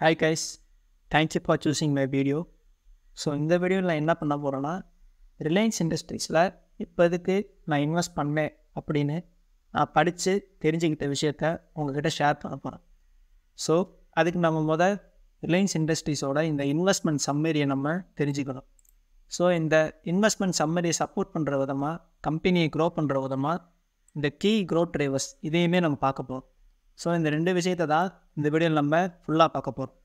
Hi guys thank you for choosing my video so இந்த வீடியோவில் நான் என்ன பண்ண போகிறேன்னா ரிலையன்ஸ் இண்டஸ்ட்ரீஸில் இப்போதுக்கு நான் இன்வெஸ்ட் பண்ணேன் அப்படின்னு நான் படித்து தெரிஞ்சுக்கிட்ட விஷயத்த உங்ககிட்ட ஷேர் பண்ண போகிறேன் ஸோ அதுக்கு நம்ம முதல் ரிலையன்ஸ் இண்டஸ்ட்ரீஸோட இந்த இன்வெஸ்ட்மெண்ட் சம்மரியை நம்ம தெரிஞ்சுக்கணும். ஸோ இந்த இன்வெஸ்ட்மெண்ட் சம்மரியை சப்போர்ட் பண்ணுற விதமாக கம்பெனியை க்ரோ பண்ணுற விதமாக இந்த கீ க்ரோத் ட்ரைவர்ஸ் இதையுமே நம்ம பார்க்க போகிறோம் ஸோ இந்த ரெண்டு விஷயத்தை தான் இந்த வீடியோவில் நம்ம ஃபுல்லாக பார்க்க போகிறோம்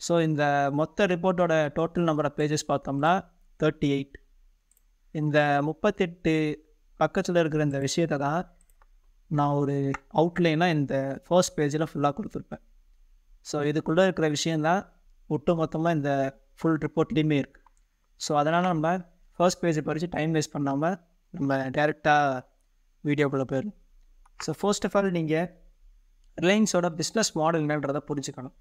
ஸோ இந்த மொத்த ரிப்போர்ட்டோட டோட்டல் நம்பர் ஆஃப் பேஜஸ் பார்த்தோம்னா தேர்ட்டி எயிட் இந்த முப்பத்தெட்டு பக்கத்தில் இருக்கிற இந்த விஷயத்தை தான் நான் ஒரு அவுட்லைனாக இந்த ஃபர்ஸ்ட் பேஜில் ஃபுல்லாக கொடுத்துருப்பேன். ஸோ இதுக்குள்ளே இருக்கிற விஷயந்தான் ஒட்டு மொத்தமாக இந்த ஃபுல் ரிப்போர்ட்லேயுமே இருக்குது ஸோ அதனால் நம்ம ஃபர்ஸ்ட் பேஜை படித்து டைம் வேஸ்ட் பண்ணாமல் நம்ம டேரெக்டாக வீடியோக்குள்ளே போயிடும் ஸோ ஃபர்ஸ்ட் ஆஃப் ஆல் நீங்கள் ரிலையன்ஸோட பிஸ்னஸ் மாடல் என்னன்றதை புரிஞ்சுக்கணும்.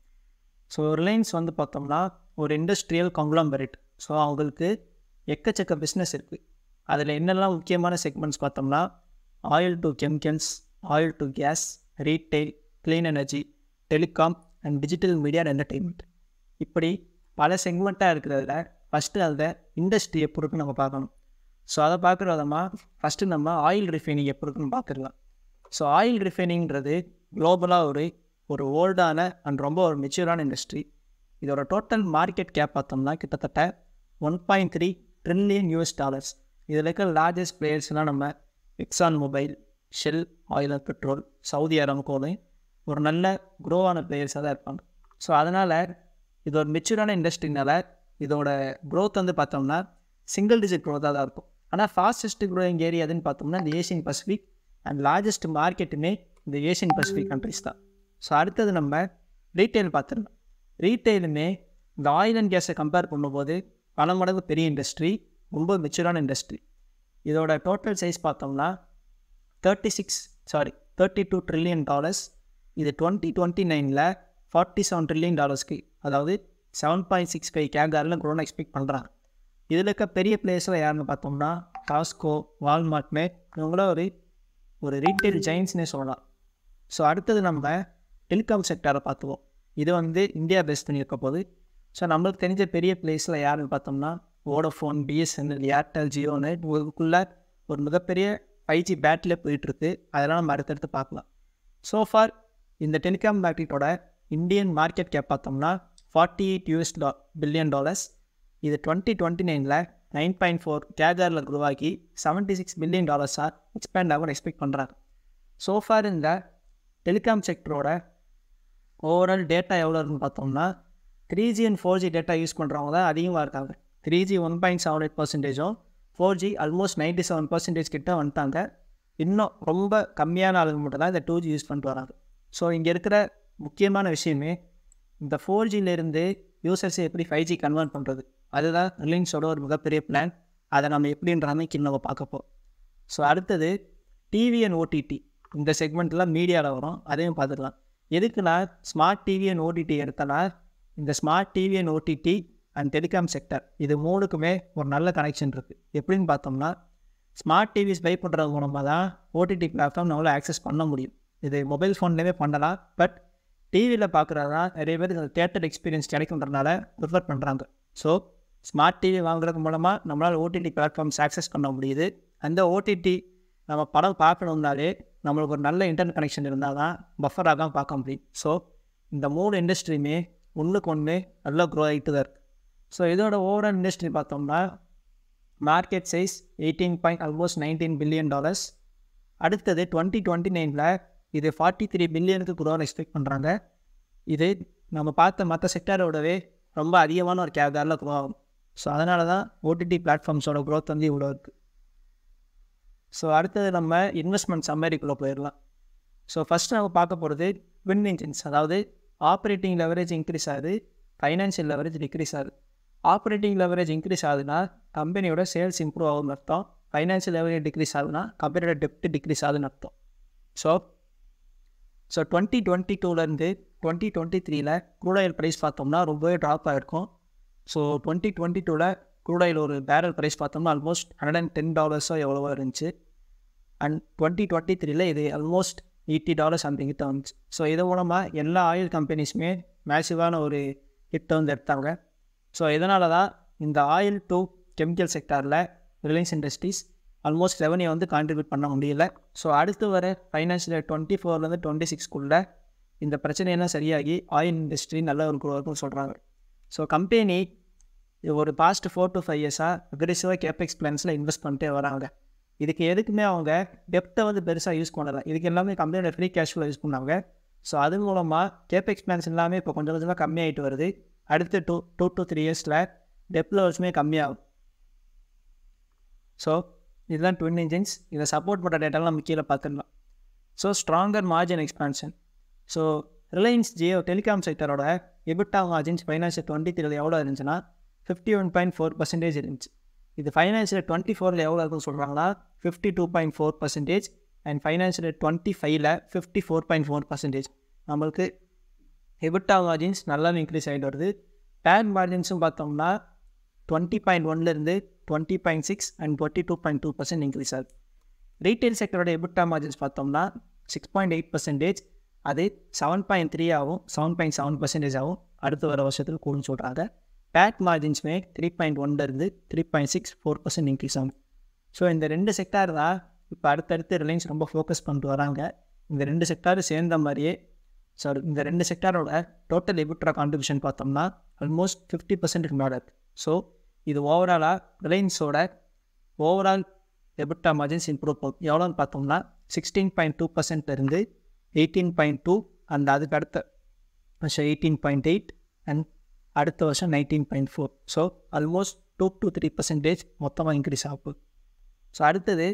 ஸோ ரிலையன்ஸ் வந்து பார்த்தோம்னா ஒரு இண்டஸ்ட்ரியல் கங்க்ளாம்பரேட் ஸோ அவங்களுக்கு எக்கச்சக்க பிஸ்னஸ் இருக்குது அதில் என்னெல்லாம் முக்கியமான செக்மெண்ட்ஸ் பார்த்தோம்னா oil to chemicals oil to gas retail clean energy telecom and digital media and entertainment இப்படி பல செக்மெண்ட்டாக இருக்கிறதுல ஃபஸ்ட்டு அதில் இண்டஸ்ட்ரி எப்படி இருக்குன்னு நம்ம பார்க்கணும். ஸோ அதை பார்க்குற விதமாக ஃபஸ்ட்டு நம்ம ஆயில் ரிஃபைனிங் எப்படி இருக்குன்னு பார்த்துக்கலாம். ஸோ ஆயில் ரிஃபைனிங்கிறது குளோபலாக ஒரு ஒரு ஓல்டான அண்ட் ரொம்ப ஒரு மெச்சூரான இண்டஸ்ட்ரி இதோட டோட்டல் மார்க்கெட் கேப் பார்த்தோம்னா கிட்டத்தட்ட one point three trillion US dollars இதில் இருக்கிற லார்ஜஸ்ட் பிளேயர்ஸ்னால் நம்ம Exxon Mobil Shell oil and petrol Saudi அரம்கோலையும் ஒரு நல்ல குரோவான பிளேயர்ஸாக தான் இருப்பாங்க. ஸோ அதனால் இது ஒரு மெச்சூரான இண்டஸ்ட்ரினால இதோட க்ரோத் வந்து பார்த்தோம்னா சிங்கிள் டிஜிட் க்ரோத்தாக தான் இருக்கும். ஆனால் ஃபாஸ்டஸ்ட் க்ரோயிங் ஏரியாதுன்னு பார்த்தோம்னா இந்த ஏஷியன் பசிபிக் அண்ட் லார்ஜஸ்ட் மார்க்கெட்டுமே இந்த ஏஷியன் பசிபிக் கண்ட்ரிஸ் தான். ஸோ அடுத்தது நம்ம ரீட்டைல் பார்த்துருந்தோம் ரீட்டைலுமே இந்த ஆயில் அண்ட் கேஸை கம்பேர் பண்ணும்போது பல மடங்கு பெரிய இண்டஸ்ட்ரி ரொம்ப மெச்சூரான இண்டஸ்ட்ரி இதோட டோட்டல் சைஸ் பார்த்தோம்னா thirty six sorry thirty two trillion dollars இது டுவெண்ட்டி டுவெண்ட்டி நைனில் ஃபார்ட்டி செவன் ட்ரில்லியன் டாலர்ஸ்க்கு அதாவது செவன் பாயிண்ட் சிக்ஸ் ஃபைவ் கேகாரில் குரோன் எக்ஸ்பெக்ட் பண்ணுறாங்க இதில் இருக்க பெரிய பிளேஸில் யாருன்னு பார்த்தோம்னா காஸ்கோ வால்மார்ட்னு இவங்களாம் ஒரு ஒரு ரீட்டைல் ஜெயின்ஸ்னே சொல்லலாம். ஸோ அடுத்தது நம்ம டெலிகாம் செக்டரை பார்த்துவோம் இது வந்து இந்தியா பேஸ் பண்ணியிருக்க போது ஸோ நம்மளுக்கு தெரிஞ்ச பெரிய பிளேஸில் யாருன்னு பார்த்தோம்னா வோடஃபோன் பிஎஸ்என்எல் ஏர்டெல் ஜியோன்னு உங்களுக்குள்ளே ஒரு மிகப்பெரிய ஃபைவ் ஜி பேட்டில் போயிட்டுருக்கு. அதெல்லாம் நம்ம அடுத்தடுத்து பார்க்கலாம். ஸோ ஃபார் இந்த டெலிகாம் பேட்டரியோட இந்தியன் மார்க்கெட் கேப் பார்த்தோம்னா ஃபார்ட்டி எயிட் யூஎஸ் டா பில்லியன் டாலர்ஸ் இது டுவெண்ட்டி டுவெண்ட்டி நைனில் நைன் பாயிண்ட் ஃபோர் கேஜாரில் உருவாக்கி செவன்ட்டி சிக்ஸ் பில்லியன் டாலர்ஸாக எக்ஸ்பேண்ட் ஆகும் எக்ஸ்பெக்ட் பண்ணுறாங்க ஸோ ஃபார் இந்த டெலிகாம் செக்டரோட ஓவரால் டேட்டா எவ்வளோ இருக்குன்னு பார்த்தோம்னா three G and four G data use பண்ணுறவங்க தான் அதிகமாக இருக்காங்க. Three G one point seven eight பர்சன்டேஜும் four G almost ninety seven percentage கிட்ட வந்துட்டாங்க. இன்னும் ரொம்ப கம்மியான ஆளுங்க மட்டும் தான் இந்த டூ ஜி யூஸ் பண்ணிட்டு வராங்க. ஸோ இங்கே இருக்கிற முக்கியமான விஷயமே இந்த ஃபோர் ஜிலேருந்து யூசர்ஸை எப்படி ஃபைவ் ஜி கன்வெர்ட் பண்ணுறது அதுதான் ரிலையன்ஸோட ஒரு மிகப்பெரிய பிளான் அதை நம்ம எப்படின்ற அன்னைக்கு நம்ம ஸோ அடுத்தது டிவி அண்ட் ஓடிடி இந்த செக்மெண்ட்லாம் மீடியாவில் வரும். அதையும் பார்த்துக்கலாம். எதுக்குன்னா ஸ்மார்ட் டிவி அண்ட் ஓடிடி எடுத்தனா இந்த smart TV and OTT and telecom sector இது மூணுக்குமே ஒரு நல்ல கனெக்ஷன் இருக்குது எப்படின்னு பார்த்தோம்னா ஸ்மார்ட் டிவிஸ் பை பண்ணுறது மூலமாக தான் ஓடிடி பிளாட்ஃபார்ம் நம்மளால் ஆக்சஸ் பண்ண முடியும். இது மொபைல் ஃபோன்லேயுமே பண்ணலாம். பட் டிவியில் பார்க்குறது தான் நிறைய பேர் இந்த தேட்டர் எக்ஸ்பீரியன்ஸ் கிடைக்குன்றதுனால ப்ரிஃபர் பண்ணுறாங்க ஸோ ஸ்மார்ட் டிவி வாங்குறது மூலமாக நம்மளால் ஓடிடி பிளாட்ஃபார்ம்ஸ் ஆக்சஸ் பண்ண முடியுது. அந்த ஓடிடி நம்ம படம் பார்க்கணுன்னாலே நம்மளுக்கு ஒரு நல்ல இன்டர்நெட் கனெக்ஷன் இருந்தால் தான் பஃபராக தான் பார்க்க முடியும். ஸோ இந்த மூணு இண்டஸ்ட்ரியுமே ஒன்றுக்கு ஒன்று நல்லா க்ரோ ஆகிட்டு தான் இருக்குது ஸோ இதோட ஓவரால் இண்டஸ்ட்ரி பார்த்தோம்னா market size eighteen point almost nineteen billion dollars அடுத்தது டுவெண்ட்டி டுவெண்ட்டி நைனில் இது ஃபார்ட்டி த்ரீ பில்லியனுக்கு குரோவை எக்ஸ்பெக்ட் பண்ணுறாங்க இது நம்ம பார்த்த மற்ற செக்டரோடவே ரொம்ப அதிகமான ஒரு கேதாரில் க்ரோ ஆகும். ஸோ அதனால தான் ஓடிடி பிளாட்ஃபார்ம்ஸோட க்ரோத் வந்து இவ்வளோ இருக்குது ஸோ அடுத்தது நம்ம இன்வெஸ்ட்மெண்ட் சம்மரிக்குள்ளே போயிடலாம். ஸோ ஃபஸ்ட்டு நம்ம பார்க்க போகிறது வின் இன்ஜின்ஸ் அதாவது ஆப்ரேட்டிங் லெவரேஜ் இன்க்ரீஸ் ஆகுது ஃபைனான்ஷியல் லெவரேஜ் டிக்ரீஸ் ஆகுது. ஆப்ரேட்டிங் லெவரேஜ் இன்க்ரீஸ் ஆகுதுன்னா கம்பெனியோட சேல்ஸ் இம்ப்ரூவ் ஆகும்னு அர்த்தம். ஃபைனான்ஷியல் லெவரேஜ் டிக்ரீஸ் ஆகுதுன்னா கம்பெனியோட டெப்ட் டிக்ரீஸ் ஆகுதுன்னு அர்த்தம். ஸோ ஸோ டுவெண்ட்டி டுவெண்ட்டி டூலேருந்து டுவெண்ட்டி டுவெண்ட்டி த்ரீல க்ரூடாயில் ப்ரைஸ் பார்த்தோம்னா ரொம்பவே ட்ராப் ஆகிருக்கும் ஸோ டுவெண்ட்டி டுவெண்ட்டி டூவில் க்ரூடாயில் ஒரு பேரல் ப்ரைஸ் பார்த்தோம்னா ஆல்மோஸ்ட் ஹண்ட்ரட் அண்ட் டென் டாலர்ஸோ எவ்வளவோ இருந்துச்சு. அண்ட் டுவெண்ட்டி டுவெண்ட்டி த்ரீல இது ஆல்மோஸ்ட் எயிட்டி டாலர்ஸ் அந்த கிட்ட வந்துச்சு. ஸோ இது மூலமாக எல்லா ஆயில் கம்பெனிஸுமே மேசிவான ஒரு ஹிட்டை வந்து எடுத்தாங்க. ஸோ இதனால தான் இந்த ஆயில் டு கெமிக்கல் செக்டாரில் ரிலையன்ஸ் இண்டஸ்ட்ரீஸ் ஆல்மோஸ்ட் ரெவன்யூ வந்து கான்ட்ரிபியூட் பண்ண முடியல. ஸோ அடுத்து வர ஃபைனான்ஷியல் டுவெண்ட்டி ஃபோர்லேருந்து டுவெண்ட்டி சிக்ஸ்க்குள்ளே இந்த பிரச்சனையெல்லாம் சரியாகி ஆயில் இண்டஸ்ட்ரி நல்ல ஒரு குரோக்குன்னு சொல்கிறாங்க ஸோ கம்பெனி ஒரு பாஸ்ட் ஃபோர் டு ஃபைவ் இயர்ஸாக அக்ரெசிவாக கேபெக்ஸ் பிளான்ஸில் இன்வெஸ்ட் பண்ணிட்டே வராங்க. இதுக்கு எதுக்குமே அவங்க டெப்த்தை வந்து பெருசாக யூஸ் பண்ணலை. இதுக்கு எல்லாமே கம்பெனியோட ஃப்ரீ கேஷ் ஃப்ளோ யூஸ் பண்ணாங்க. ஸோ அது மூலமாக கேபெக்ஸ் பிளான்ஸ் எல்லாமே இப்போ கொஞ்சம் கொஞ்சமாக கம்மியாகிட்டு வருது. அடுத்த டூ டூ டு த்ரீ இயர்ஸில் டெப் லெவல்ஸுமே கம்மியாகும். ஸோ இதுதான் ட்வின் இன்ஜின்ஸ் இதை சப்போர்ட் பண்ணுற டேட்டாலாம் நம்ம கீழே பார்த்துடலாம். So stronger margin expansion so Reliance Jio telecom செக்டரோட EBITDA margins financial twenty த்ரீல எவ்வளோ இருந்துச்சுன்னா fifty one point four percentage இருந்துச்சு. இது ஃபைனான்ஷியல் டுவெண்ட்டி ஃபோரில் எவ்வளோ இருக்குன்னு சொல்கிறாங்கன்னா fifty two point four percentage and financial twenty ஃபைவ்ல fifty four point four percentage நம்மளுக்கு எபிட்டா மார்ஜின்ஸ் நல்லா இன்க்ரீஸ் ஆகிட்டு வருது. பேன் மார்ஜின்ஸும் பார்த்தோம்னா டுவெண்ட்டி பாயிண்ட் ஒன்லேருந்து twenty point six and twenty two point two percent increase ஆகுது. ரீட்டைல் செக்டரோட எபிட்டா மார்ஜின்ஸ் பார்த்தோம்னா சிக்ஸ் பாயிண்ட் எயிட் பர்சன்டேஜ் அது செவன் பாயிண்ட் த்ரீ ஆகும் செவன் பாயிண்ட் செவன் பர்சன்டேஜ் ஆகும் அடுத்த வர வருஷத்துக்கு கூடுன்னு சொல்கிறாங்க பேட் மார்ஜின்ஸுமே த்ரீ பாயிண்ட் ஒன்லேருந்து three point six four percent increase ஆகும். ஸோ இந்த ரெண்டு செக்டார் தான் இப்போ அடுத்தடுத்து ரிலையன்ஸ் ரொம்ப ஃபோக்கஸ் பண்ணிட்டு வராங்க. இந்த ரெண்டு செக்டாரும் சேர்ந்த மாதிரியே ஸோ இந்த ரெண்டு செக்டாரோட டோட்டல் எபிட்ரா கான்ட்ரிபியூஷன் பார்த்தோம்னா ஆல்மோஸ்ட் ஃபிஃப்டி பர்சன்ட்டுக்கு மேலே இருக்குது ஸோ இது ஓவராலாக ரிலையன்ஸோட ஓவரால் எபிட்டா மார்ஜின்ஸ் இம்ப்ரூவ் போகும் எவ்வளோன்னு பார்த்தோம்னா சிக்ஸ்டீன் பாயிண்ட் டூ பர்சன்ட்லேருந்து எயிட்டீன் பாயிண்ட் டூ அண்ட் அதுக்கு அடுத்த வருஷம் எயிட்டீன் பாயிண்ட் எயிட் அண்ட் அடுத்த வருஷம் nineteen point four so almost two to three percentage மொத்தமாக இன்க்ரீஸ் ஆகும் ஸோ அடுத்தது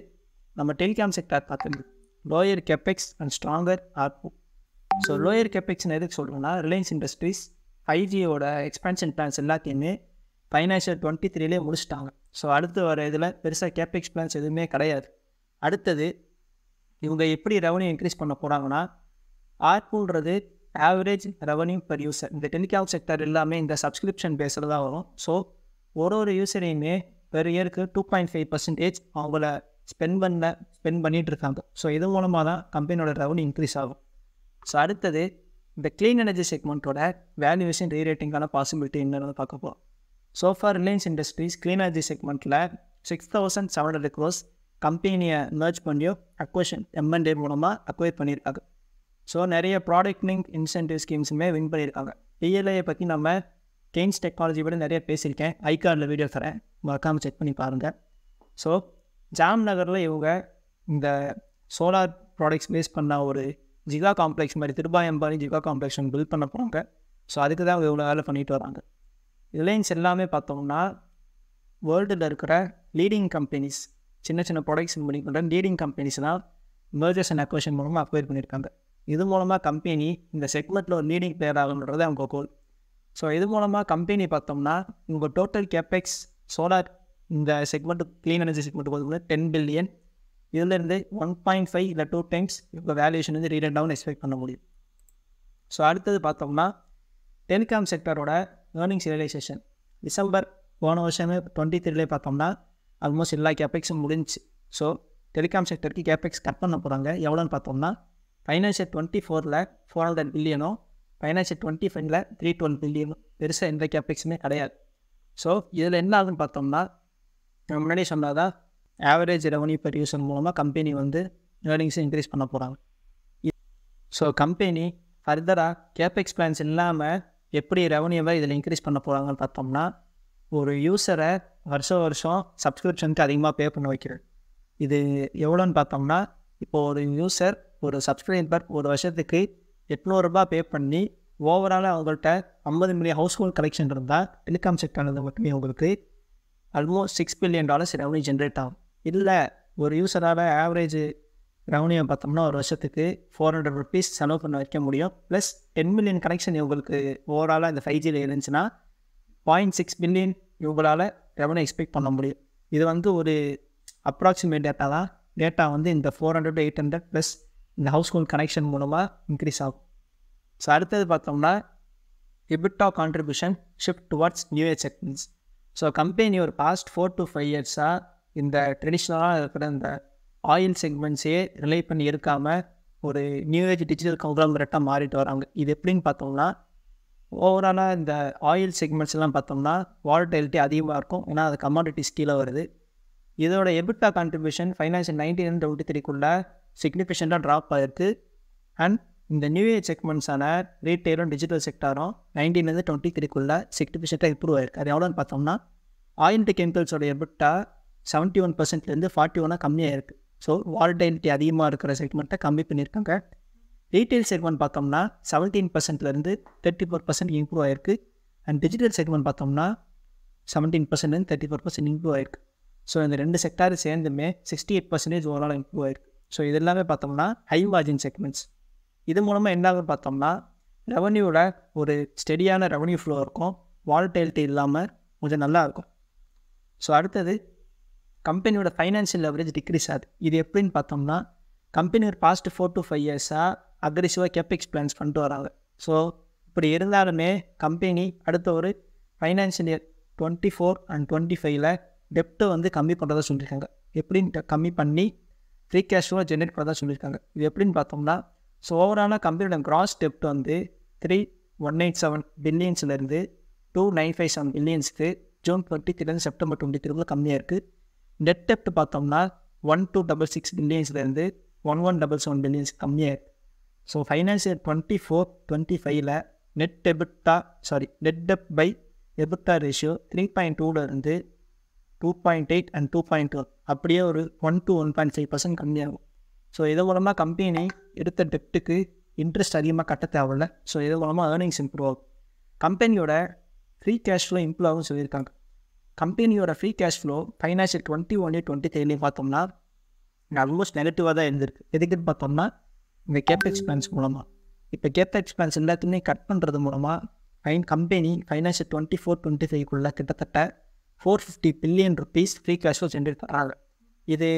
நம்ம telecom sector பார்த்துருந்து lower capex and stronger ARPU so lower கெப்பெக்ஸ்னு எதுக்கு சொல்கிறோன்னா ரிலையன்ஸ் இண்டஸ்ட்ரீஸ் ஐஜியோட எக்ஸ்பென்ஷன் பிளான்ஸ் எல்லாத்தையுமே ஃபைனான்ஷியல் டுவெண்ட்டி த்ரீலே முடிச்சிட்டாங்க. ஸோ அடுத்து வர இதில் பெருசாக கேபெக்ஸ் பிளான்ஸ் எதுவுமே கிடையாது. அடுத்தது இவங்க எப்படி ரெவன்யூ இன்க்ரீஸ் பண்ண போகிறாங்கன்னா ஆர்புன்றது ஆவரேஜ் ரெவன்யூ பர் யூசர் இந்த டெலிகாம் செக்டர் எல்லாமே இந்த சப்ஸ்கிரிப்ஷன் பேஸில் தான் வரும். ஸோ ஒரு ஒரு யூசரையுமே பெர் இயருக்கு டூ பாயிண்ட் ஃபைவ் பர்சன்டேஜ் அவங்கள ஸ்பெண்ட் பண்ண ஸ்பெண்ட் பண்ணிகிட்டு இருக்காங்க. ஸோ இது மூலமாக தான் கம்பெனியோட ரெவன்யூ இன்க்ரீஸ் ஆகும். ஸோ அடுத்தது இந்த க்ளீன் எனர்ஜி செக்மெண்ட்டோட வேல்யூவேஷன் ரீரேட்டிங்கான பாசிபிலிட்டி என்னன்னு பார்க்க போகிறோம் so far Reliance industries clean energy செக்மெண்ட்டில் six thousand seven hundred crores கம்பெனியை மர்ஜ் பண்ணியோ அக்வேஷன் எம்என்டே மூலமாக அக்வைர் பண்ணியிருக்காங்க. ஸோ நிறைய ப்ராடக்ட் லிங்க் இன்சென்டிவ் ஸ்கீம்ஸுமே வின் பண்ணியிருக்காங்க. பிஎல்ஐயை பற்றி நம்ம கெயின்ஸ் டெக்னாலஜி விட நிறைய பேசியிருக்கேன். ஐகார்டில் வீடியோ தரேன். மறக்காமல் செக் பண்ணி பாருங்கள் ஸோ ஜாம் நகரில் இவங்க இந்த சோலார் ப்ராடக்ட்ஸ் பேஸ் பண்ண ஒரு ஜிகா காம்ப்ளெக்ஸ் மாதிரி திருபாயம்பாடி ஜிகா காம்ப்ளெக்ஸ் ஒன்று பில்ட் பண்ண போகிறாங்க ஸோ அதுக்கு தான் அவங்க இவ்வளோ வேலை பண்ணிட்டு வராங்க. ரிலையன்ஸ் எல்லாமே பார்த்தோம்னா வேர்ல்டில் இருக்கிற லீடிங் கம்பெனிஸ் சின்ன சின்ன ப்ராடக்ட்ஸ் பண்ணிக்கிற லீடிங் கம்பெனிஸ் தான் மர்ஜர்ஸ் அண்ட் அக்வேஷன் மூலமாக அக்வயர் பண்ணியிருக்காங்க. இது மூலமாக கம்பெனி இந்த செக்மெண்ட்டில் ஒரு லீடிங் பிளேயர் ஆகணுன்றது அவங்க கோல் ஸோ இது மூலமாக கம்பெனி பார்த்தோம்னா உங்கள் டோட்டல் கேபெக்ஸ் சோலார் இந்த செக்மெண்ட்டு க்ளீன் எனர்ஜி செக்மெண்ட் பார்த்தோம்னா டென் பில்லியன் இதுலேருந்து ஒன் பாயிண்ட் ஃபைவ் இல்லை டூ டைம்ஸ் இவங்க வேல்யூஷன் வந்து ரீட் டவுன் எக்ஸ்பெக்ட் பண்ண முடியும். ஸோ அடுத்தது பார்த்தோம்னா டெலிகாம் செக்டரோட ஏர்னிங்ஸ் ரியலைசேஷன் டிசம்பர் போன வருஷமே டுவெண்ட்டி த்ரீலே பார்த்தோம்னா ஆல்மோஸ்ட் எல்லா கேபெக்ஸும் முடிஞ்சு ஸோ டெலிகாம் செக்டருக்கு கேபெக்ஸ் கட் பண்ண போகிறாங்க எவ்வளோன்னு பார்த்தோம்னா ஃபைனான்ஷியல் டுவெண்ட்டி ஃபோரில் ஃபோர் ஹண்ட்ரட் பில்லியனோ ஃபைனான்ஷியல் டுவெண்ட்டி ஃபைவ்ல த்ரீ டுவெல் பில்லியனோ பெருசாக எந்த கேபிக்ஸுமே கிடையாது. ஸோ இதில் என்ன ஆகுதுன்னு பார்த்தோம்னா நான் சொன்னால் தான் ஆவரேஜ் ரெவன்யூ பெர் யூசர் மூலமாக கம்பெனி வந்து ஏர்னிங்ஸை இன்க்ரீஸ் பண்ண போகிறாங்க ஸோ கம்பெனி ஃபர்தராக கேபெக்ஸ் பிளான்ஸ் இல்லாமல் எப்படி ரெவன்யூவை இதில் இன்க்ரீஸ் பண்ண போகிறாங்கன்னு பார்த்தோம்னா ஒரு யூஸரை வருஷம் வருஷம் சப்ஸ்கிரிப்ஷனுக்கு அதிகமாக பே பண்ண வைக்கிறது. இது எவ்வளோன்னு பார்த்தோம்னா இப்போ ஒரு யூசர் ஒரு சப்ஸ்கிரைபர் ஒரு வருஷத்துக்கு எட்நூறுரூபா பே பண்ணி ஓவராலாக அவங்கள்ட்ட ஐம்பது மில்லியன் ஹவுஸ் ஹோல்ட் கலெக்ஷன் இருந்தால் டெலிகாம் செக்டரில் மட்டுமே உங்களுக்கு almost six billion dollars revenue generate ஆகும். இல்லை ஒரு யூஸரால் ஆவரேஜ் ரெவன்யூ பார்த்தோம்னா ஒரு வருஷத்துக்கு ஃபோர் ஹண்ட்ரட் ருபீஸ் செலவு பண்ண வைக்க முடியும். ப்ளஸ் டென் மில்லியன் கனெக்ஷன் இவங்களுக்கு ஓவராலாக இந்த ஃபைவ் ஜியில் இருந்துச்சுன்னா பாயிண்ட் சிக்ஸ் பில்லியன் இவங்களால் ரெவன்யூ எக்ஸ்பெக்ட் பண்ண முடியும். இது வந்து ஒரு அப்ராக்சிமேட் டேட்டா தான். டேட்டா வந்து இந்த four hundred eight hundred plus இந்த ஹவுஸ் ஹோல்ட் கனெக்ஷன் மூலமாக இன்க்ரீஸ் ஆகும். ஸோ அடுத்தது பார்த்தோம்னா EBITDA contribution shift towards new age segments so company ஒரு பாஸ்ட் ஃபோர் டு ஃபைவ் இயர்ஸாக இந்த ட்ரெடிஷ்னலாக இருக்கிற இந்த ஆயில் செக்மெண்ட்ஸே ரிலே பண்ணி இருக்காமல் ஒரு நியூ ஏஜ் டிஜிட்டல் கங்க்ளாமரேட்டாக மாறிட்டு வராங்க. இது எப்படின்னு பார்த்தோம்னா ஓவராலாக இந்த ஆயில் செக்மெண்ட்ஸ் எல்லாம் பார்த்தோம்னா வால்டைலிட்டி அதிகமாக இருக்கும். ஏன்னா அது கமாடிட்டிஸ் கீழே வருது. இதோட EBITDA contribution financial nineteen twenty த்ரீக்குள்ளே சிக்னிஃபிகண்ட்டாக ட்ராப் ஆகிருக்கு அண்ட் இந்த நியூ ஏஜ் செக்மெண்ட்ஸான ரீட்டெயிலும் டிஜிட்டல் செக்டாரும் நைன்டீன்லேருந்து டுவெண்ட்டி த்ரீக்குள்ளே சிக்னிஃபிகண்ட்டாக இம்ப்ரூவ் ஆயிருக்கு. அது எவ்வளோன்னு பார்த்தோம்னா ஆயில் கெமிக்கல்ஸோட எபிட்டா செவன்ட்டி ஒன் பர்சன்ட்லேருந்து ஃபார்ட்டி ஒன்னாக கம்மியாக இருக்குது ஸோ வால்டைலிட்டி அதிகமாக இருக்கிற செக்மெண்ட்டை கம்மி பண்ணியிருக்காங்க. ரீட்டைல் செக்மெண்ட் பார்த்தோம்னா செவன்டீன் பர்சன்ட்லேருந்து தேர்ட்டி ஃபோர் பர்சன்ட் இம்ப்ரூவ் ஆயிருக்கு. அண்ட் டிஜிட்டல் செக்மெண்ட் பார்த்தோம்னா செவன்டீன் பர்சன்ட்லேருந்து தேர்ட்டி ஃபோர் பர்சன்ட் இம்ப்ரூவ் ஆயிருக்கு. ஸோ இந்த ரெண்டு sector சேர்ந்துமே sixty eight percentage overall improve ஆயிருக்கு. ஸோ இது எல்லாமே பார்த்தோம்னா ஹை மார்ஜின் செக்மெண்ட்ஸ் இது மூலமாக என்ன பார்த்தோம்னா ரெவன்யூவில் ஒரு ஸ்டெடியான ரெவன்யூ ஃப்ளோ இருக்கும். வாலட்டிலிட்டி இல்லாமல் கொஞ்சம் நல்லா இருக்கும். ஸோ அடுத்தது கம்பெனியோட ஃபைனான்ஷியல் லெவரேஜ் டிக்ரீஸ் ஆகுது. இது எப்படின்னு பார்த்தோம்னா கம்பெனி ஒரு பாஸ்ட் ஃபோர் டு ஃபைவ் இயர்ஸாக அக்ரெசிவாக கேபிக்ஸ் பிளான்ஸ் பண்ணிட்டு வராங்க. ஸோ இப்படி இருந்தாலுமே கம்பெனி அடுத்த ஒரு financial year twenty four and twenty ஃபைவ்ல டெப்ட்டை வந்து கம்மி பண்ணுறதா சொல்லியிருக்காங்க. எப்படின்னு கம்மி பண்ணி ஃப்ரீ கேஷ் ஃப்ளோ ஜென்ரேட் பண்ணுறதா சொல்லியிருக்காங்க. இது எப்படின்னு பார்த்தோம்னா ஸோ ஓவராலாக கம்பெனியோட கிராஸ் டெப்ட் வந்து த்ரீ ஒன் எயிட் செவன் பில்லியன்ஸ்லேருந்து டூ நைன் ஃபைவ் செவன் பில்லியன்ஸுக்கு ஜூன் டுவெண்ட்டி த்ரீலேருந்து செப்டம்பர் டுவெண்ட்டி த்ரீக்குள்ள கம்மியாக இருக்குது நெட் டெப்ட் பார்த்தோம்னா one two double six பில்லியன்ஸ்லேருந்து one one double seven billions கம்மியாக இருக்குது so financial twenty four twenty ஃபைவ்ல net டெபிட்டா sorry net debt by EBITDA ratio three point டூவிலேருந்து two point eight and two point two அப்படியே ஒரு one to one point five percent கம்மியாகும். So இது மூலமாக company எடுத்த டெப்ட்டுக்கு interest அதிகமாக கட்ட தேவையில்ல. ஸோ இது மூலமாக ஏர்னிங்ஸ் இம்ப்ரூவ் ஆகும்? கம்பெனியோட ஃப்ரீ கேஷ் ஃப்ளோ இம்ப்ரூவ் ஆகும் சொல்லியிருக்காங்க. கம்பெனியோட free cash flow financial twenty one twenty த்ரீலையும் பார்த்தோம்னா ஆல்மோஸ்ட் நெகட்டிவாக தான் இருந்திருக்கு. எதுக்குன்னு பார்த்தோம்னா இந்த கேப் எக்ஸ்பென்ஸ் மூலமாக இப்போ கேப் எக்ஸ்பென்ஸ் எல்லாத்தையுமே கட் பண்ணுறது மூலமாக fine company financial twenty four twenty ஃபைவ்க்குள்ளே கிட்டத்தட்ட four fifty billion rupees free cash flow generate பண்ணுறாங்க இது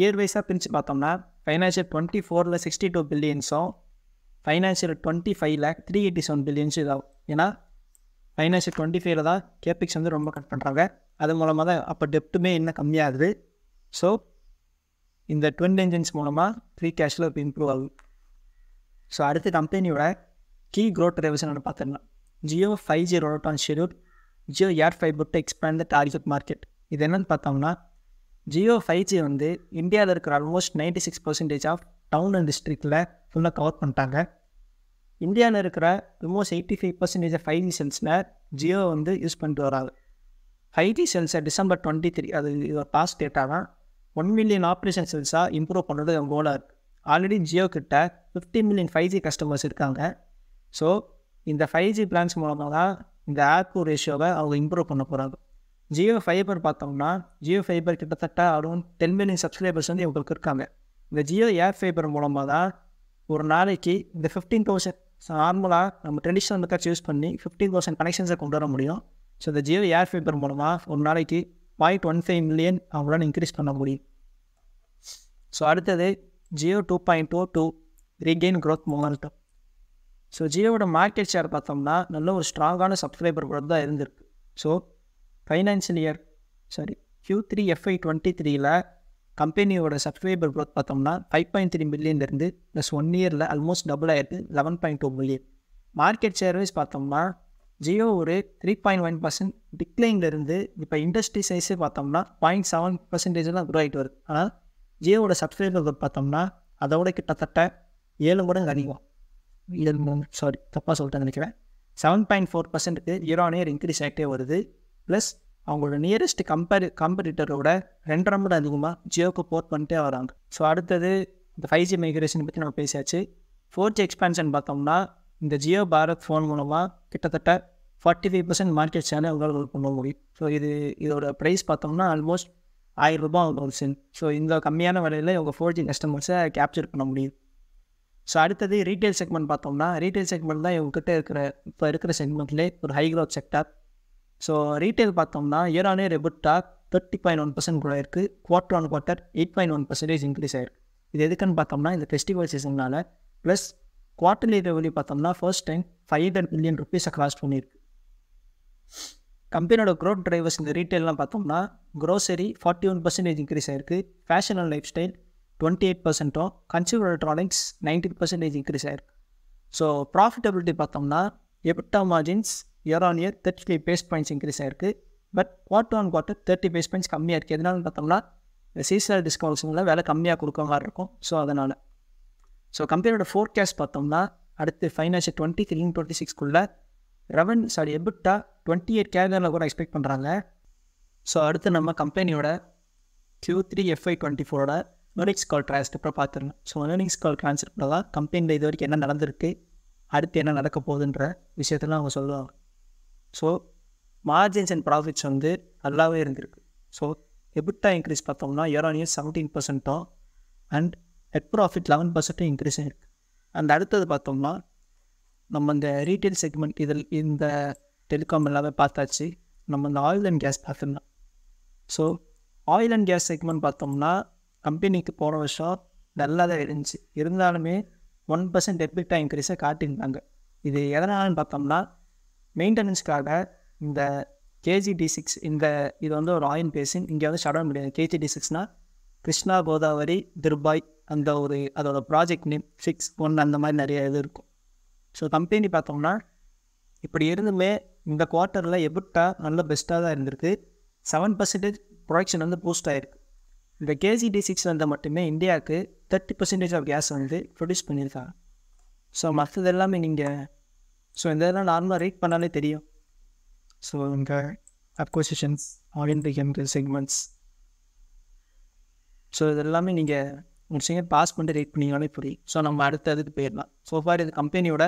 இயர் வைஸாக பிரித்து பார்த்தோம்னா ஃபைனான்ஷியல் டுவெண்ட்டி ஃபோரில் சிக்ஸ்டி டூ பில்லியன்ஸும் ஃபைனான்ஷியல் டுவெண்ட்டி லேக் த்ரீ எயிட்டி செவன் பில்லியன்ஸும் இதாகும். ஏன்னா ஃபைனான்ஷியல் டுவெண்ட்டி ஃபைவ்ல தான் கேபிக்ஸ் வந்து ரொம்ப கட் பண்ணுறாங்க அது மூலமாக தான் அப்போ டெப்ட்டுமே இன்னும் கம்மியாகுது. ஸோ இந்த ட்வின் என்ஜின்ஸ் மூலமாக ஃப்ரீ கேஷில் இப்போ இம்ப்ரூவ் ஆகுது. ஸோ அடுத்து கம்பெனியோட கீ க்ரோத் ட்ரைவர்ஸ் நம்ம பார்த்துடலாம். Jio five G road on schedule Jio air fibre to expand the target market இது என்னென்னு பார்த்தோம்னா ஜியோ ஃபைவ் ஜி வந்து இந்தியாவில் இருக்கிற almost ninety six percentage of town and டிஸ்ட்ரிக்டில் ஃபுல்லாக கவர் பண்ணிட்டாங்க. இந்தியாவில் இருக்கிற almost eighty five percentage five G செல்ஸில் Jio வந்து யூஸ் பண்ணிட்டு வராங்க. ஃபைவ் ஜி செல்ஸை டிசம்பர் டுவெண்ட்டி த்ரீ அது இதோட பாஸ்ட் டேட்டா தான் ஒன் மில்லியன் ஆப்ரேஷன் செல்ஸாக இம்ப்ரூவ் பண்ணுறது அவங்க கோலாக இருக்குது ஆல்ரெடி ஜியோ கிட்ட fifty million five G customers இருக்காங்க. ஸோ இந்த ஃபைவ் ஜி பிளான்ஸ் மூலமாக தான் இந்த ஆப்பு ரேஷியோவை அவங்க இம்ப்ரூவ் பண்ண போகிறாங்க ஜியோ ஃபைபர் பார்த்தோம்னா ஜியோ ஃபைபர் கிட்டத்தட்ட அரௌண்ட் டென் மில்லியன் சப்ஸ்கிரைபர்ஸ் வந்து இவங்களுக்கு இருக்காங்க. இந்த ஜியோ ஏர் ஃபைபர் மூலமாக தான் ஒரு நாளைக்கு இந்த ஃபிஃப்டீன் தௌசண்ட் நார்மலாக நம்ம ட்ரெடிஷ்னல் மெத்தட்ஸ் யூஸ் பண்ணி ஃபிஃப்டீன் தௌசண்ட் கனெக்ஷன்ஸை கொண்டு வர முடியும். ஸோ இந்த ஜியோ ஏர் ஃபைபர் மூலமாக ஒரு நாளைக்கு பாயிண்ட் ஒன் ஃபைவ் மில்லியன் அவங்களால இன்க்ரீஸ் பண்ண முடியும். ஸோ அடுத்தது Jio two point two to regain growth momentum so ஜியோவோட market share பார்த்தோம்னா நல்ல ஒரு ஸ்ட்ராங்கான சப்ஸ்கிரைபர் கூட தான் இருந்திருக்கு. So financial year sorry Q three FY twenty த்ரீயில் கம்பெனியோட சப்ஸ்கிரைபர் க்ரோத் பார்த்தோம்னா ஃபைவ் பாயிண்ட் த்ரீ மில்லியன்லேருந்து ப்ளஸ் ஒன் இயரில் ஆல்மோஸ்ட் டபுள் ஆயிருக்கு eleven point two million market share wise பார்த்தோம்னா ஜியோ ஒரு த்ரீ பாயிண்ட் ஒன் பர்சன்ட் டிக்ளைன்லேருந்து இப்போ இண்டஸ்ட்ரி சைஸே பார்த்தோம்னா பாயிண்ட் செவன் பர்சன்டேஜ் தான் க்ரோ ஆகிட்டு வருது. ஆனால் ஜியோவோட சப்ஸ்கிரைபர் க்ரோத் பார்த்தோம்னா அதோட கிட்டத்தட்ட ஏழு மடங்கு அதிகம். ஏழு சாரி தப்பாக சொல்லிட்டேன் நினைக்கிறேன். செவன் பாயிண்ட் ஃபோர் பர்சன்ட்டுக்கு இயர் ஆன் இயர் இன்க்ரீஸ் ஆகிட்டே வருது. ப்ளஸ் அவங்களோட நியரஸ்ட் கம்பேரி காம்படிட்டரோட ரெண்டரை மடங்கு அதிகமாக ஜியோக்கு போர்ட் பண்ணிட்டே வராங்க. ஸோ அடுத்தது இந்த ஃபைவ் ஜி மைக்ரேஷன் பற்றி நம்ம பேசியாச்சு. ஃபோர் ஜி எக்ஸ்பேன்ஷன் பார்த்தோம்னா இந்த ஜியோ பாரத் ஃபோன் மூலமாக கிட்டத்தட்ட forty five percent market channel அவங்களால் பண்ண முடியும். ஸோ இது இதோட ப்ரைஸ் பார்த்தோம்னா ஆல்மோஸ்ட் ஆயிரம் ரூபாய் ஒரு சென்ட் ஸோ இந்த கம்மியான விலையில் இவங்க ஃபோர் ஜி கஸ்டமர்ஸை கேப்சர் பண்ண முடியும். ஸோ அடுத்தது ரீட்டைல் செக்மெண்ட் பார்த்தோம்னா ரீட்டைல் செக்மெண்ட் தான் இவங்ககிட்ட இருக்கிற இப்போ இருக்கிற செக்மெண்ட்லேயே ஒரு high growth sector so retail பார்த்தோம்னா year on year EBITDA thirty point one percent கூட இருக்குது quarter on quarter eight point one percentage increase ஆயிருக்கு. இது எதுக்குன்னு பார்த்தோம்னா இந்த ஃபெஸ்டிவல் சீசனால் ப்ளஸ் குவார்டர்லி ரெவன்யூ பார்த்தோம்னா first time five hundred million ருபீஸை cross பண்ணியிருக்கு. கம்பெனியோட க்ரோத் டிரைவர்ஸ் இந்த ரீட்டைல்லாம் பார்த்தோம்னா grocery forty one percentage increase ஆயிருக்கு. Fashion and lifestyle twenty eight பர்சன்ட்டும் consumer electronics nineteen percentage increase ஆயிருக்கு. ஸோ ப்ராஃபிட்டபிலிட்டி பார்த்தோம்னா EBITDA margins year on year thirty five basis points increase ஆயிருக்கு. But quarter on quarter thirty basis points கம்மியாக இருக்குது எதனால பார்த்தோம்னா seasonal டிஸ்கவுண்ட்ஸுங்களில் வேலை கம்மியாக கொடுக்க மாதிரி இருக்கும். ஸோ அதனால். ஸோ கம்பெனியோட ஃபோர்கேஸ்ட் பார்த்தோம்னா அடுத்து ஃபைனான்ஷியல் டுவெண்ட்டி த்ரீ டுவெண்ட்டி சிக்ஸ்க்குள்ளே raven sorry EBITDA twenty eight கேரியரில் கூட எக்ஸ்பெக்ட் பண்ணுறாங்க ஸோ அடுத்து நம்ம கம்பெனியோட க்யூ த்ரீ எஃப்ஐ டுவெண்ட்டி ஃபோரோட ஏர்னிங்ஸ் கால் ட்ரான்ஸ்கிரிப்டாக பார்த்துருங்க ஸோ ஏர்னிங்ஸ் கால் ட்ரான்ஸ்கிரிப்டில் தான் கம்பெனியில் இது வரைக்கும் என்ன நடந்திருக்கு அடுத்து என்ன நடக்க போகுதுன்ற விஷயத்தெல்லாம் அவங்க சொல்லுவாங்க. ஸோ மார்ஜின்ஸ் அண்ட் ப்ராஃபிட்ஸ் வந்து நல்லாவே இருந்திருக்கு. ஸோ எபிட்டா இன்க்ரீஸ் பார்த்தோம்னா இயர் ஆன் இயர் செவன்டீன் பர்சன்ட்டும் அண்ட் நெட் ப்ராஃபிட் லெவன் பர்சன்ட்டும் இன்க்ரீஸ் ஆகிருக்கு அண்ட் அடுத்தது பார்த்தோம்னா நம்ம இந்த ரீட்டைல் செக்மெண்ட் இதில் இந்த டெலிகாம் எல்லாமே பார்த்தாச்சு. நம்ம இந்த ஆயில் அண்ட் கேஸ் பார்த்துருந்தோம் so oil and gas segment பார்த்தோம்னா கம்பெனிக்கு போன வருஷம் நல்லா தான் இருந்துச்சு. இருந்தாலுமே ஒன் பர்சன்ட் எபிட்டா இன்க்ரீஸை காட்டியிருந்தாங்க. இது எதனாலன்னு பார்த்தோம்னா மெயின்டெனன்ஸ்க்காக இந்த கேஜிடி சிக்ஸ் இந்த இது வந்து ஒரு ஆயின் பேசின் இங்கே வந்து ஷட் முடியாது கேஜிடி சிக்ஸ்னால் கிருஷ்ணா கோதாவரி திருபாய் அந்த ஒரு அதோட ப்ராஜெக்ட் நேம் சிக்ஸ் ஒன் அந்த மாதிரி நிறைய இது இருக்கும். ஸோ கம்பெனி பார்த்தோம்னா இப்படி இருந்துமே இந்த குவார்ட்டரில் எபிட்டா நல்ல பெஸ்ட்டாக தான் இருந்திருக்கு. செவன் பர்சன்டேஜ் ப்ரொடக்ஷன் வந்து பூஸ்ட் ஆகிருக்கு இந்த கேஜிடி சிக்ஸ் வந்தால் மட்டுமே இந்தியாவுக்கு தேர்ட்டி பர்சன்டேஜ் ஆஃப் கேஸ் வந்து ப்ரொடியூஸ் பண்ணியிருக்காங்க. ஸோ மற்றது எல்லாமே நீங்கள் ஸோ இந்த இதெல்லாம் நார்மலாக ரீட் பண்ணாலே தெரியும். ஸோ உங்கள் acquisitions oil chemical segments so இதெல்லாமே நீங்கள் ஒரு சிங்கர் பாஸ் பண்ணிட்டு ரேட் பண்ணிங்கனாலே புரியும். ஸோ நம்ம அடுத்த இதுக்கு போயிடலாம். ஸோ ஃபார் இது கம்பெனியோட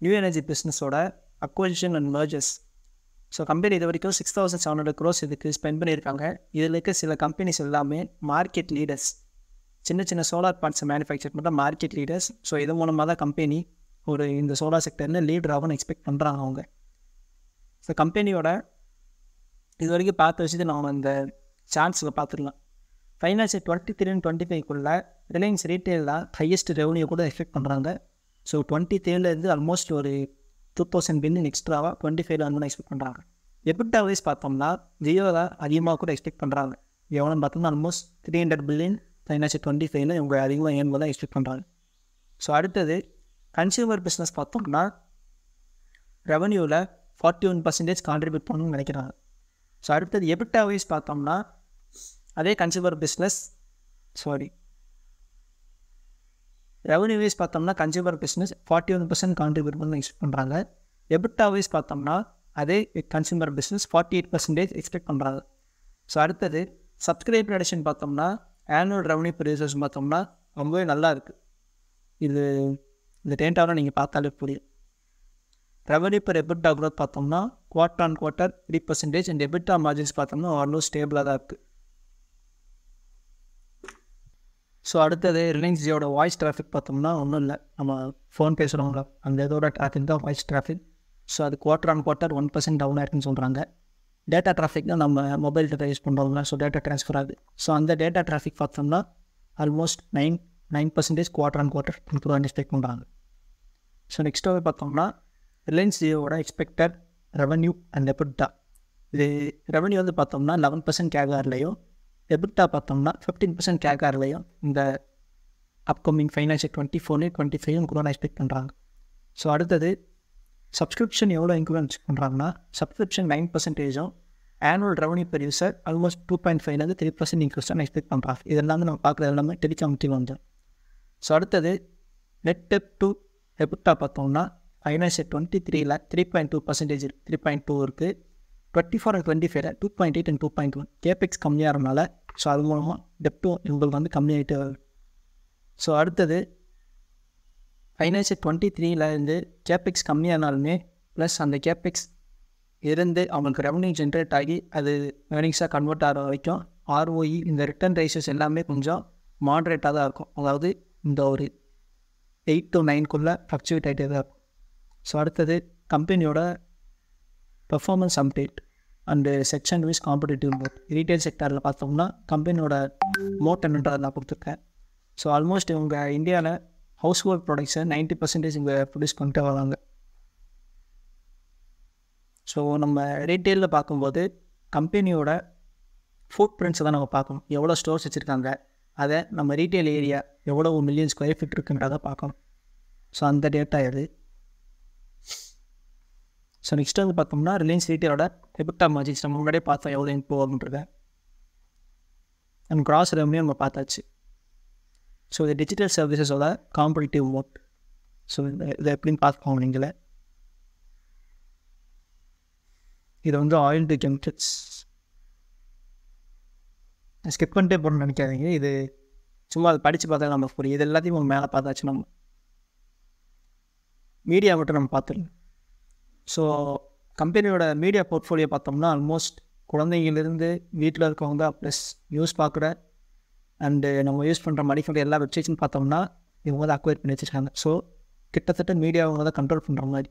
new energy பிஸ்னஸோட acquisition and mergers so company இது வரைக்கும் six thousand seven hundred crores இதுக்கு ஸ்பெண்ட் பண்ணியிருக்காங்க. இதில் இருக்க சில கம்பெனிஸ் எல்லாமே மார்க்கெட் லீடர்ஸ் சின்ன சின்ன சோலார் பார்ட்ஸை மேனுஃபேக்சர் பண்ணுற மார்க்கெட் லீடர்ஸ் ஸோ இது மூலமாக தான் கம்பெனி ஒரு இந்த சோலார் செக்டர்னு லீடர் ஆகும்னு எக்ஸ்பெக்ட் பண்ணுறாங்க அவங்க. ஸோ கம்பெனியோட இது வரைக்கும் பார்த்த வச்சுட்டு நம்ம இந்த சான்ஸில் பார்த்துடலாம். ஃபைனான்ஷியல் டுவெண்ட்டி த்ரீ டுவெண்ட்டி ஃபைவ்க்குள்ளே ரிலையன்ஸ் ரீட்டெயில் தான் ஹையஸ்ட் ரெவன்யூ கூட எக்ஸ்பெக்ட் பண்ணுறாங்க ஸோ டுவெண்ட்டி த்ரீலேருந்து ஆல்மோஸ்ட் ஒரு டூ தௌசண்ட் பில்லியன் எக்ஸ்ட்ராவாக டுவெண்ட்டி ஃபைவ் வந்து எக்ஸ்பெக்ட் பண்ணுறாங்க எபிட்டா வைஸ் பார்த்தோம்னா ஜியோ தான் அதிகமாக கூட எக்ஸ்பெக்ட் பண்ணுறாங்க எவ்வளோன்னு பார்த்தோம்னா almost three hundred billion financial twenty ஃபைவ்ல இவங்க அதிகமாக ஏன் தான் எக்ஸ்பெக்ட் பண்ணுறாங்க ஸோ அடுத்தது கன்சியூமர் பிஸ்னஸ் பார்த்தோம்னா ரெவன்யூவில் ஃபார்ட்டி ஒன் பர்சன்டேஜ் கான்ட்ரிபியூட் பண்ணணும்னு நினைக்கிறாங்க. ஸோ அடுத்தது எபிட்டா வைஸ் பார்த்தோம்னா அதே consumer business sorry revenue wise பார்த்தோம்னா consumer business forty one percent contribute பண்ணி எக்ஸ்பெக்ட் பண்ணுறாங்க எபிட்டா வைஸ் பார்த்தோம்னா அதே consumer business forty eight percentage expect பண்ணுறாங்க ஸோ அடுத்தது சப்ஸ்கிரைபர் அடிஷன் பார்த்தோம்னா ஆனுவல் ரெவன்யூ ப்ரொடியூசர்ஸ் பார்த்தோம்னா ரொம்பவே நல்லா இருக்குது இது இந்த டேட்டாவில் நீங்கள் பார்த்தாலே புரியும். ரெவன்யூ பர் எபிட்டா க்ரோத் பார்த்தோம்னா quarter on quarter three percentage and EBITDA margins பார்த்தோம்னா ஆல்மோஸ்ட் ஸ்டேபிளாக தான் இருக்குது ஸோ அடுத்தது ரிலையன்ஸ் ஜியோட வாய்ஸ் டிராஃபிக் பார்த்தோம்னா ஒன்றும் இல்லை. நம்ம ஃபோன் பேசுகிறவங்கள அந்த இதோட டிராஃபிக் தான் வாய்ஸ் டிராஃபிக் ஸோ அது quarter on quarter one percent down ஆயிருக்குன்னு சொல்கிறாங்க டேட்டா டிராஃபிக் தான் நம்ம மொபைல் டேட்டா யூஸ் பண்ணுறோம்ல ஸோ டேட்டா ட்ரான்ஸ்ஃபர் ஆகுது. ஸோ அந்த டேட்டா டிராஃபிக் பார்த்தோம்னா almost nine nine percentage quarter on quarter improve expect பண்ணுறாங்க ஸோ நெக்ஸ்ட்டாகவே பார்த்தோம்னா ரிலையன்ஸ் ஜியோட எக்ஸ்பெக்டட் ரெவன்யூ அண்ட் எப்படா இது ரெவன்யூ வந்து பார்த்தோம்னா லெவன் பர்சன்ட் கேகார்லேயும் எபிட்டா பார்த்தோம்னா ஃபிஃப்டீன் பர்சன்ட் கேகார்லேயும் இந்த அப்கமிங் ஃபைனான்ஷியல் டுவெண்ட்டி ஃபோர்லேயும் டுவெண்ட்டி ஃபைவ் கூட எக்ஸ்பெக்ட் பண்ணுறாங்க ஸோ அடுத்தது சப்ஸ்கிரிப்ஷன் எவ்வளோ இன்க்ரீமெண்ட் பண்ணுறாங்கன்னா subscription nine பர்சன்டேஜும் annual revenue per user almost two point ஃபைவ்லேருந்து த்ரீ பர்சன்ட் இன்க்ரீஸ் தான் எக்ஸ்பெக்ட் பண்ணுறாங்க இதெல்லாம் நம்ம பார்க்குறது எல்லாமே டெலிகாமிட்டிவ் வந்து. ஸோ அடுத்தது நெட் டெப் டு எபிட்டா பார்த்தோம்னா ஃபைனான்ஷியல் டுவெண்ட்டி த்ரீல three point two percentage three point two இருக்குது டுவெண்ட்டி ஃபோர் அண்ட் டுவெண்ட்டி ஃபைவ்ல two point eight and two point one கம்மியாக கம்மியாகிறனால ஸோ அது மூலமாக டெப்ட்டும் உங்களுக்கு வந்து கம்மியாகிட்டு வருது. ஸோ அடுத்தது ஃபைனான்ஷியல் டுவெண்ட்டி த்ரீலேருந்து கேபிக்ஸ் கம்மியானாலுமே ப்ளஸ் அந்த கேபிக்ஸ் இருந்து அவங்களுக்கு ரெவன்யூ ஜென்ரேட் ஆகி அது ஏர்னிங்ஸாக கன்வெர்ட் ஆகிற வரைக்கும் ஆர்ஓஇ இந்த ரிட்டர்ன் ரைசஸ் எல்லாமே கொஞ்சம் மாட்ரேட்டாக தான் இருக்கும். அதாவது இந்த ஒரு எயிட் டு நைன்குள்ளே ஃப்ளக்சுவேட் ஆகிட்டே தான் இருக்கும். ஸோ அடுத்தது கம்பெனியோட performance update and section wise competitive moat retail செக்டரில் பார்த்தோம்னா கம்பெனியோட மோட் என்னன்றதை நான் கொடுத்துருக்கேன். ஸோ ஆல்மோஸ்ட் இவங்க இந்தியாவில் ஹவுஸ் ஹோல்ட் ப்ராடக்ட்ஸை நைன்ட்டி பர்சன்டேஜ் இங்கே ப்ரொடியூஸ் பண்ணிட்டு வராங்க. ஸோ நம்ம ரீட்டெயிலில் பார்க்கும்போது கம்பெனியோட ஃபுட் பிரிண்ட்ஸை தான் நம்ம பார்க்கணும். எவ்வளோ ஸ்டோர்ஸ் வச்சுருக்காங்க அதை நம்ம ரீட்டெயில் ஏரியா எவ்வளோ மில்லியன் ஸ்கொயர் ஃபீட் இருக்குன்றதை பார்க்கணும். ஸோ அந்த டேட்டா இது ஸோ நெக்ஸ்ட் வந்து பார்த்தோம்னா ரிலையன்ஸ் ரீட்டைலோட எபிக்டா மார்ஜின்ஸ் நம்ம முன்னாடியே பார்த்தோம் எவ்வளோ இம்ப்ரூவ் அண்ட் கிராஸ் ரெவன்யூ நம்ம பார்த்தாச்சு. ஸோ இது டிஜிட்டல் சர்வீசஸோட காம்படிட்டிவ் மோட் ஸோ இந்த இதை எப்படின்னு பார்த்துக்கோங்க நீங்களே. இது வந்து ஆயில் டு கெமிக்கல்ஸ் ஸ்கிப் பண்ணிட்டே போகணும்னு நினைக்காதீங்க. இது சும்மா அதை படித்து பார்த்தா நம்ம புரியும். இது எல்லாத்தையும் உங்கள் மேலே பார்த்தாச்சு நம்ம. மீடியா மட்டும் நம்ம பார்த்துருங்க ஸோ கம்பெனியோட மீடியா போர்ட்ஃபோலியோ பார்த்தோம்னா ஆல்மோஸ்ட் குழந்தைங்கலேருந்து வீட்டில் இருக்கவங்க தான் ப்ளஸ் நியூஸ் பார்க்குற அண்டு நம்ம யூஸ் பண்ணுற மடிக்கிற எல்லா வெப்சைட்ஸ்னு பார்த்தோம்னா இவங்க தான் அக்வைர் பண்ணி வச்சுருக்காங்க. ஸோ கிட்டத்தட்ட மீடியா அவங்க தான் கண்ட்ரோல் பண்ணுற மாதிரி.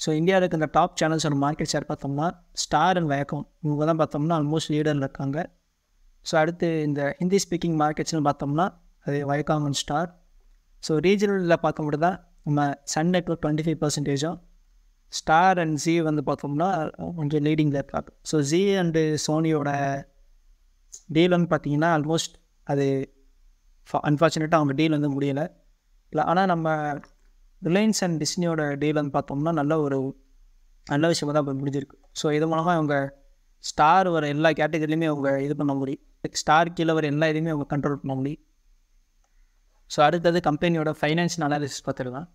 ஸோ இந்தியாவில் இருக்க இந்த டாப் சேனல்ஸோட மார்க்கெட் ஷேர் பார்த்தோம்னா ஸ்டார் அண்ட் வயக்கம் இவங்க தான் பார்த்தோம்னா ஆல்மோஸ்ட் லீடரில் இருக்காங்க. ஸோ அடுத்து இந்த ஹிந்தி ஸ்பீக்கிங் மார்க்கெட்ஸ்னு பார்த்தோம்னா அது வயக்காம் அண்ட் ஸ்டார் ஸோ ரீஜனலில் பார்க்க மட்டும் தான் நம்ம சன் நெட்ஒர்க் டுவெண்ட்டி ஃபைவ் பர்சன்டேஜும் ஸ்டார் அண்ட் ஜி வந்து பார்த்தோம்னா கொஞ்சம் லீடிங்கில் இருக்காங்க. ஸோ ஜி அண்டு சோனியோட டீல் வந்து பார்த்தீங்கன்னா ஆல்மோஸ்ட் அது அன்ஃபார்ச்சுனேட்டாக அவங்க டீல் வந்து முடியலை. இல்லை ஆனால் நம்ம ரிலையன்ஸ் அண்ட் டிஸ்னியோட டீல் வந்து பார்த்தோம்னா நல்ல ஒரு நல்ல விஷயமாக தான் இப்போ முடிஞ்சிருக்கு. ஸோ இது மூலமாக அவங்க ஸ்டார் வர எல்லா கேட்டகரிலையுமே அவங்க இது பண்ண முடியும். ஸ்டார் கீழே வர எல்லா இதுவுமே அவங்க கண்ட்ரோல் பண்ண முடியும். ஸோ அடுத்தது கம்பெனியோட ஃபைனான்ஷியல் அனாலிசிஸ் பார்த்துருக்கான்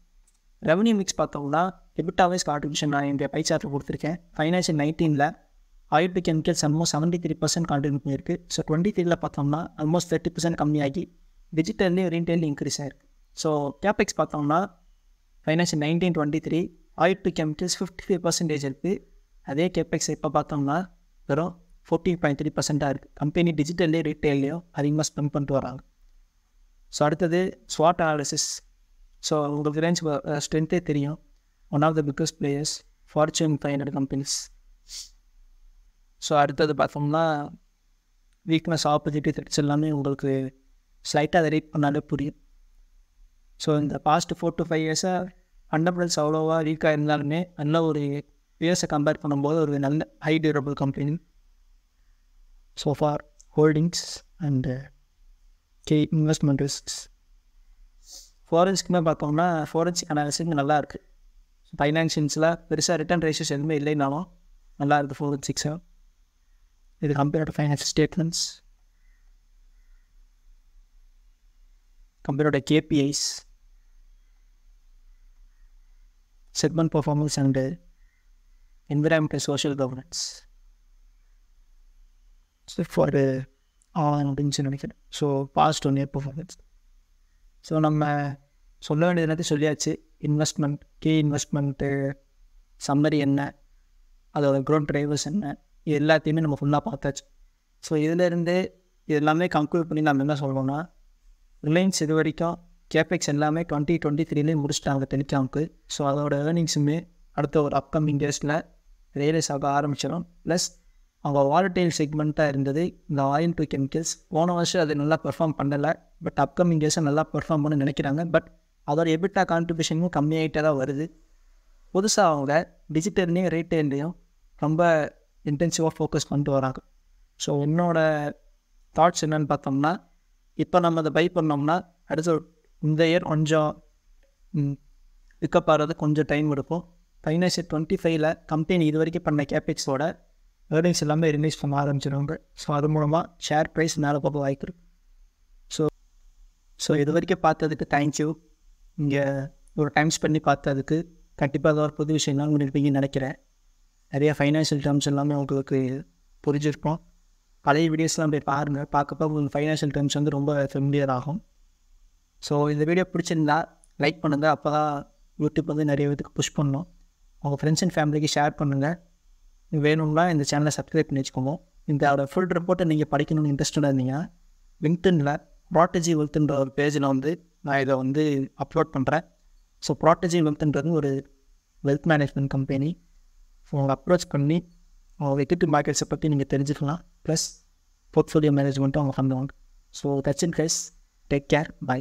ரெவன்யூ மிக்ஸ் பார்த்தோம்னா எபிட்டாவைஸ் கான்ட்ரிபியூஷன் நான் என்னுடைய பை சார்ட்டில் கொடுத்துருக்கேன். ஃபைனான்ஷியல் நைன்டீனில் oil to chemicals almost seventy three percent contribute பண்ணியிருக்கு. ஸோ டுவெண்ட்டி த்ரீல பார்த்தோம்னா ஆல்மோஸ்ட் தேர்ட்டி பர்சன்ட் கம்மியாகி டிஜிட்டல்லையும் ரீட்டைலையும் இன்க்ரீஸ் ஆயிருக்கு. ஸோ கேபெக்ஸ் பார்த்தோம்னா financial nineteen twenty three oil chemicals fifty five percentage இருக்குது அதே கேபெக்ஸ் இப்போ பார்த்தோம்னா வெறும் ஃபோர்டீன் பாயிண்ட் த்ரீ பர்சென்ட்டாக இருக்குது கம்பெனி டிஜிட்டல்லையும் ரீட்டைல்லையும் அதிகமாக ஸ்பெண்ட் பண்ணிட்டு வராங்க. ஸோ அடுத்தது ஸ்வாட் அனாலிசிஸ் ஸோ உங்களுக்கு ரேஞ்ச் ஸ்ட்ரென்த்தே தெரியும். One of the biggest players Fortune five hundred companies so அடுத்தது பார்த்தோம்னா வீக்னஸ் ஆப்போசிட்டிவ் த்ரெட்ஸ் எல்லாமே உங்களுக்கு ஸ்லைட்டாக அதை ரீட் பண்ணாலே புரியும். ஸோ இந்த பாஸ்ட் ஃபோர் டு ஃபைவ் இயர்ஸாக ஃபண்டமெண்டல்ஸ் அவ்வளோவா வீக்காக இருந்தாலுமே நல்ல ஒரு இயர்ஸை கம்பேர் பண்ணும்போது ஒரு நல்ல high durable company so far holdings and K investment risks ஃபாரன்ஸ்க்குமே பார்த்தோம்னா ஃபாரன்சிக் அனாலிசிஸ் நல்லா இருக்குது ஃபைனான்ஷியல்ஸில் பெருசாக ரிட்டர்ன் ரேஷஸ் எதுவுமே இல்லைனாலும் நல்லா இருக்குது ஃபோரன்சிக்ஸாக இது கம்பெனியோட ஃபைனான்ஷியல் ஸ்டேட்மெண்ட்ஸ் கம்பெனியோட KPIs segment performance and environmental social governance for on அப்படின்னு சொல்லி நினைக்கிறேன். So past one year performance so நம்ம சொல்ல வேண்டியது எல்லாத்தையும் சொல்லியாச்சு. இன்வெஸ்ட்மெண்ட் கே இன்வெஸ்ட்மெண்ட்டு சம்மரி என்ன? அதோட க்ரோத் ட்ரைவர்ஸ் என்ன? இது எல்லாத்தையுமே நம்ம ஃபுல்லாக பார்த்தாச்சு. ஸோ இதிலேருந்து இது எல்லாமே கன்க்ளூட் பண்ணி நம்ம என்ன சொல்லணும்னா ரிலையன்ஸ் இது வரைக்கும் கேபெக்ஸ் எல்லாமே டுவெண்ட்டி டுவெண்ட்டி த்ரீலேயே முடிச்சிட்டாங்க டெலிகாம்க்கு ஸோ அதோட ஏர்னிங்ஸுமே அடுத்த ஒரு அப்கமிங் டேஸில் ரியலைஸ் ஆக ஆரம்பிச்சிடும். ப்ளஸ் அவங்க வாலட்டைல் செக்மெண்ட்டாக இருந்தது. இந்த ஆயில் டு கெமிக்கல்ஸ் போன வருஷம் அது நல்லா பெர்ஃபார்ம் பண்ணலை. பட் அப்கமிங் டேஸை நல்லா பெர்ஃபார்ம் பண்ண நினைக்கிறாங்க. பட் அதோட எபிட்டா கான்ட்ரிபியூஷனும் கம்மியாகிட்டே தான் வருது. புதுசாக அவங்க டிஜிட்டல்லையும் ரீட்டைல்லையும் ரொம்ப இன்டென்சிவாக ஃபோக்கஸ் பண்ணிட்டு வராங்க. ஸோ என்னோடய தாட்ஸ் என்னென்னு பார்த்தோம்னா இப்போ நம்ம அதை பை பண்ணோம்னா அடுத்த இந்த இயர் கொஞ்சம் பிக்கப் ஆகிறது கொஞ்சம் டைம் எடுக்கும் ஃபைனான்ஷியல் டுவெண்ட்டி ஃபைவ்ல கம்பெனி இது வரைக்கும் பண்ண கேபிக்ஸோட ஏர்னிங்ஸ் எல்லாமே ரிலீஸ் பண்ண ஆரம்பிச்சிடுவாங்க ஸோ அது மூலமாக ஷேர் ப்ரைஸ் மேலே போக வாய்ப்பு ஸோ ஸோ இது வரைக்கும் பார்த்ததுக்கு தேங்க்யூ இங்கே ஒரு டைம் ஸ்பெண்ட் பண்ணி பார்த்ததுக்கு கண்டிப்பாக ஏதாவது ஒரு புது விஷயம்லாம் பண்ணியிருப்பீங்கன்னு நினைக்கிறேன். நிறையா ஃபைனான்ஷியல் டேர்ம்ஸ் எல்லாமே உங்களுக்கு புரிஞ்சிருப்போம் பழைய வீடியோஸ்லாம் போய் பாருங்கள் பார்க்கப்போ உங்களுக்கு ஃபைனான்ஷியல் டேர்ம்ஸ் வந்து ரொம்ப ஃபெமிலியர் ஆகும். ஸோ இந்த வீடியோ பிடிச்சிருந்தா லைக் பண்ணுங்கள் அப்போ தான் யூடியூப் வந்து நிறைய பேத்துக்கு புஷ் பண்ணணும் உங்கள் ஃப்ரெண்ட்ஸ் அண்ட் ஃபேமிலிக்கு ஷேர் பண்ணுங்கள் வேணும்னா இந்த சேனலை சப்ஸ்கிரைப் பண்ணி வச்சுக்கோங்க. இந்த ஃபுல் ரிப்போர்ட்டை நீங்கள் படிக்கணும்னு இன்ட்ரெஸ்டாக இருந்தீங்கன்னா லிங்க்டனில் ப்ராட்டஜி வெல்த்துன்ற ஒரு பேஜில் வந்து நான் இதை வந்து அப்லோட் பண்ணுறேன் ஸோ ப்ராட்டஜி வெல்த்ன்றது ஒரு வெல்த் மேனேஜ்மெண்ட் கம்பெனி ஸோ அவங்க அப்ரோச் பண்ணி அவங்க எக்விட்டி மார்க்கெட்ஸை பற்றி நீங்கள் தெரிஞ்சுக்கலாம். ப்ளஸ் போர்ட்ஃபோலியோ மேனேஜ்மெண்ட்டும் அவங்க பண்ணுவாங்க so that's in guys take care bye